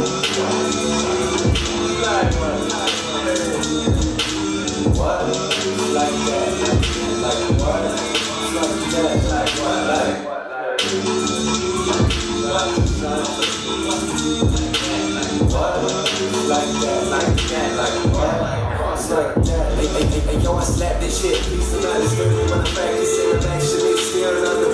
What like that? Like what? Hey, hey, hey, yo, I slapped this like that? Like that? Like me Like that? Ayy practicing. I'm actually staring on the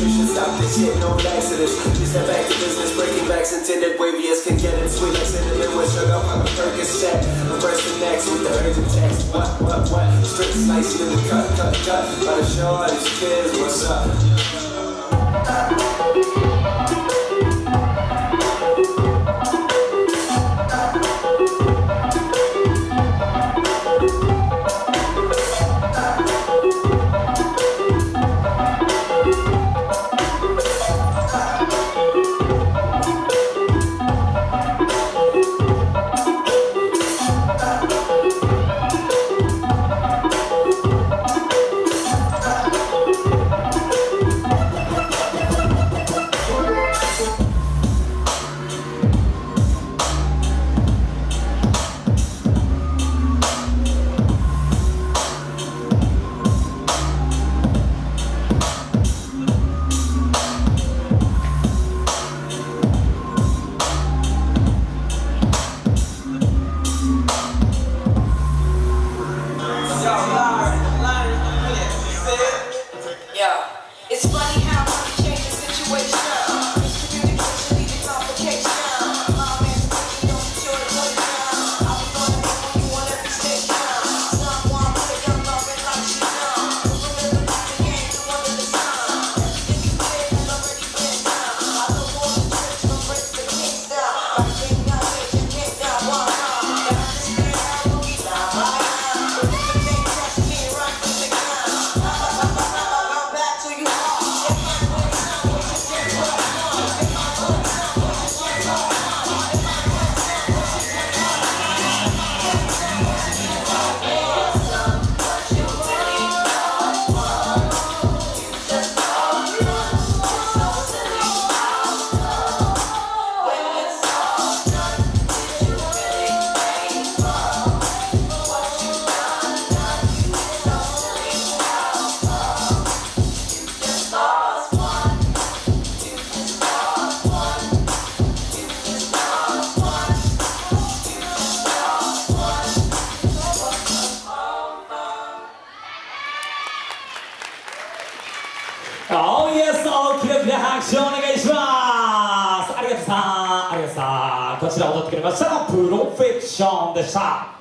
you should stop this shit, no laxatives. Please step back to business, breaking backs intended waviest can get it sweet like cinnamon with sugar. I'm a Percocet. I'm bursting next with the urgent text. What, what, what? Strip slice, little cut, cut, cut. By the show, all these kids, what's up? It's funny how money changes situation. Oh yes! 大きな大きな拍手をお願いします。ありがとうさん。ありがとうさん。こちら踊ってくれました。プロフェクションでした。